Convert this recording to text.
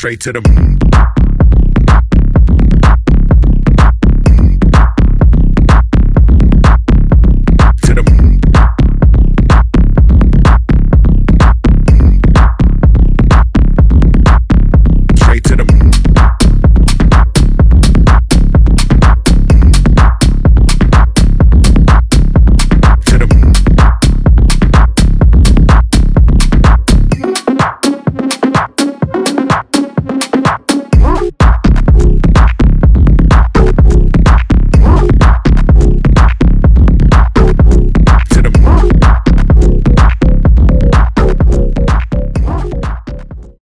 straight to the moon.